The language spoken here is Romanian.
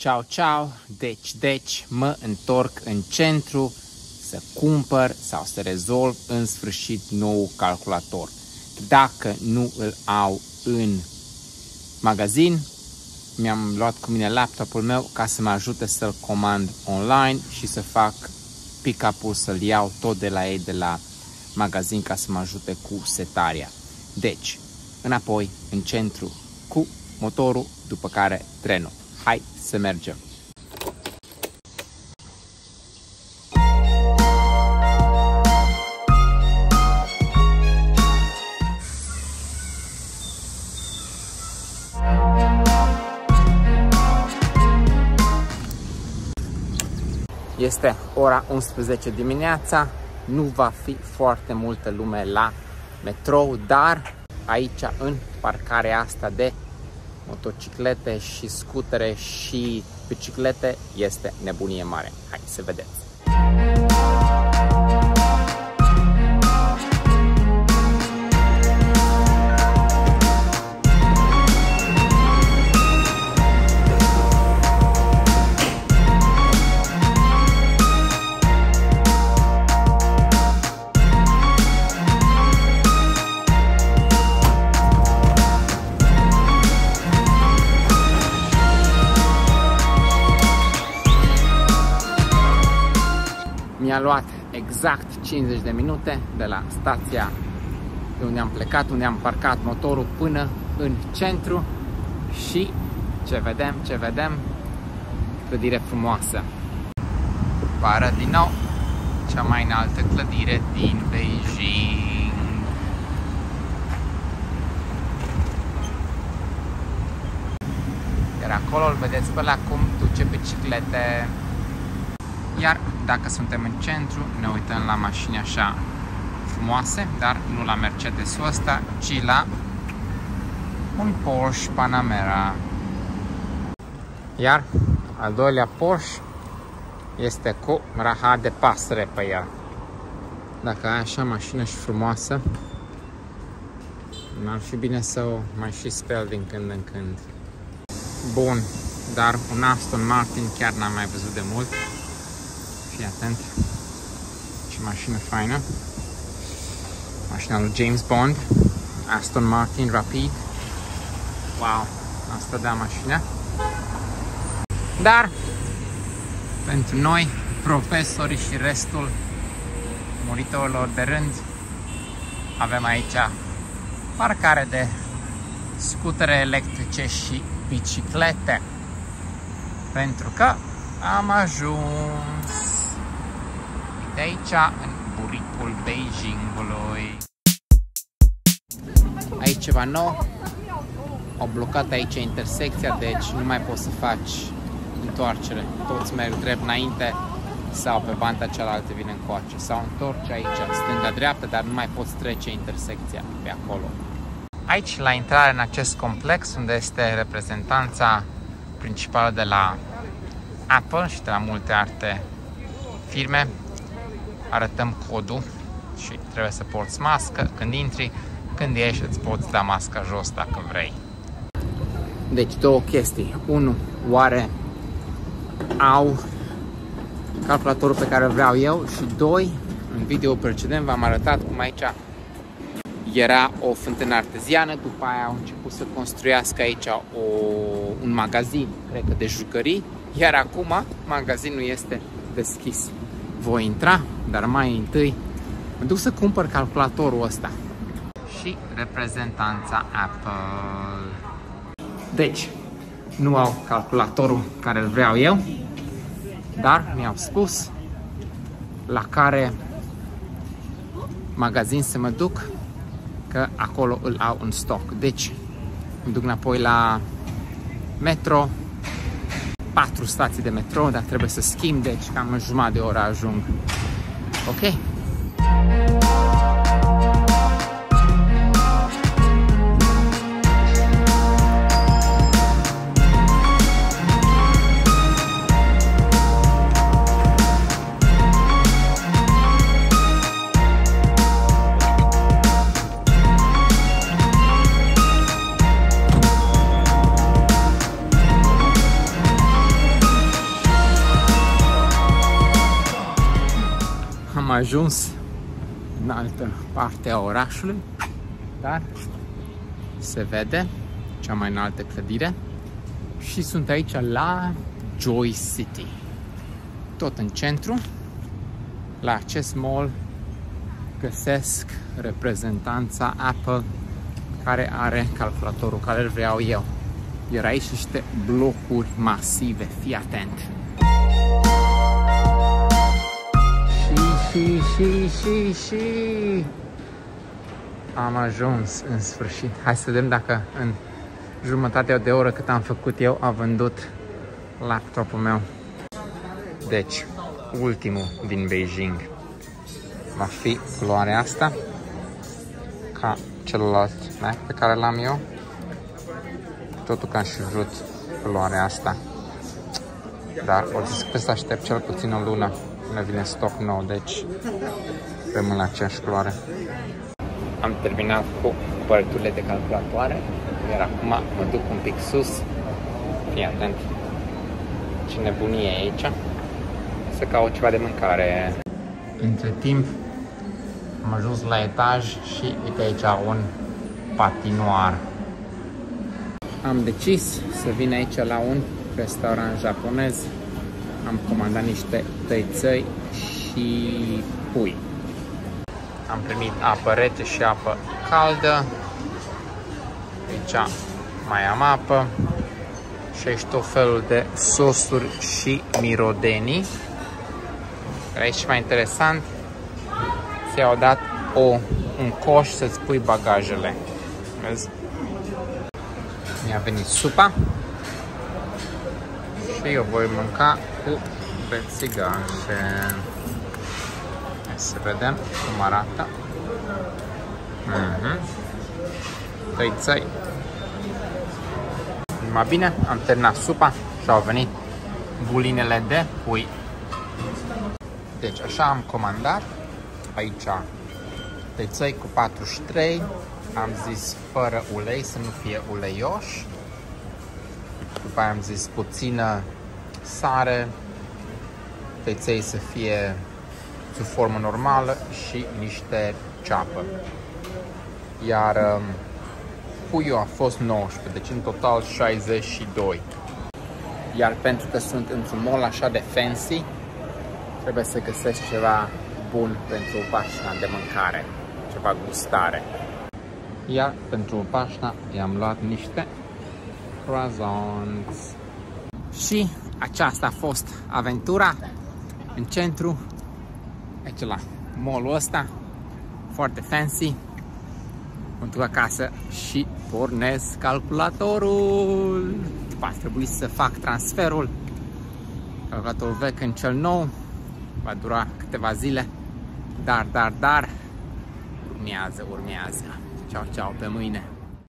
Ciao, ciao! Deci, deci, mă întorc în centru să cumpăr sau să rezolv în sfârșit nou calculator. Dacă nu îl au în magazin, mi-am luat cu mine laptopul meu ca să mă ajute să-l comand online și să fac pick-up-ul, să-l iau tot de la ei de la magazin ca să mă ajute cu setarea. Deci, înapoi, în centru, cu motorul, după care trenul. Hai să mergem! Este ora 11 dimineața, nu va fi foarte multă lume la metrou, dar aici în parcarea asta de motociclete și scutere și biciclete este nebunie mare. Hai să vedeți! Mi-a luat exact 50 de minute de la stația de unde am plecat, unde am parcat motorul până în centru și ce vedem, ce vedem, clădire frumoasă. Pară din nou cea mai înaltă clădire din Beijing. Iar acolo îl vedeți pe la cum duce biciclete. Iar dacă suntem în centru, ne uităm la mașini așa frumoase, dar nu la Mercedes-ul ăsta, ci la un Porsche Panamera. Iar al doilea Porsche este cu raha de pasăre pe ea. Dacă ai așa mașină și frumoasă, ar fi bine să o mai și speli din când în când. Bun, dar un Aston Martin chiar n-am mai văzut de mult. Fii atent. Ce mașină faină. Mașina lui James Bond. Aston Martin Rapid. Wow, asta da mașina. Dar, pentru noi, profesori și restul muritorilor de rând, avem aici parcare de scutere electrice și biciclete. Pentru că am ajuns de aici în buricul Beijingului. Aici ceva nou. Au blocat aici intersecția, deci nu mai poți să faci întoarcere. Toți merg drept înainte sau pe banda cealaltă vine încoace. Sau întorci aici, stânga-dreapta, dar nu mai poți trece intersecția pe acolo. Aici, la intrare în acest complex, unde este reprezentanța principală de la Apple și de la multe alte firme, arătăm codul și trebuie să porți mască când intri, când ieși îți poți da masca jos dacă vrei. Deci două chestii. Unu, oare au calculatorul pe care vreau eu și doi, în video precedent v-am arătat cum aici era o fântână arteziană, după aia au început să construiască aici o, un magazin, cred că de jucării, iar acum magazinul este deschis. Voi intra, dar mai întâi mă duc să cumpăr calculatorul ăsta. Și reprezentanța Apple. Deci, nu au calculatorul care îl vreau eu, dar mi-au spus la care magazin să mă duc că acolo îl au în stoc. Deci, îmi duc înapoi la metro, patru stații de metro, dar trebuie să schimb, deci cam în jumătate de oră ajung. Ok? Am ajuns în altă parte a orașului, dar se vede cea mai înaltă clădire și sunt aici la Joy City. Tot în centru, la acest mall găsesc reprezentanța Apple care are calculatorul care îl vreau eu. Iar aici niște blocuri masive, fii atent. Și, și, și, și, am ajuns în sfârșit. Hai să vedem dacă în jumătatea de oră cât am făcut eu a vândut laptopul meu. Deci, ultimul din Beijing va fi culoarea asta ca celălalt Mac pe care l-am eu. Totul ca și vrut culoarea asta. Dar o să să aștept cel puțin o lună până vine stoc nou, deci rămân la aceeași culoare. Am terminat cu cumpărăturile de calculatoare, iar acum mă duc un pic sus. Fii atent ce nebunie e aici. Să caut ceva de mâncare. Între timp am ajuns la etaj și uite aici un patinoar. Am decis să vin aici la un restaurant japonez. Am comandat niște tăițăi și pui. Am primit apă rece și apă caldă. Aici mai am apă. Și aici tot felul de sosuri și mirodenii. Aici mai interesant, ți-au dat o, un coș să-ți pui bagajele. Vezi? Mi-a venit supa și eu voi mânca cu bețigașe. Hai să vedem cum arată. Mhm. Tăițăi. Mai bine, am terminat supa și au venit bulinele de pui. Deci așa am comandat aici tăițăi cu 43, am zis fără ulei, să nu fie uleioș. După aia am zis puțină sare, tăiței să fie sub formă normală și niște ceapă. Iar um, puiul a fost 19, deci în total 62. Iar pentru că sunt într-un mall așa de fancy, trebuie să găsesc ceva bun pentru pașna de mâncare, ceva gustare. Iar pentru pașna i-am luat niște croissants. Și aceasta a fost aventura în centru, aici la mall ăsta, foarte fancy. Mă duc acasă și pornesc calculatorul. Va trebui să fac transferul. Calculatorul vechi în cel nou. Va dura câteva zile. Dar, dar, dar, urmează, urmează. Ceau, ceau, pe mâine!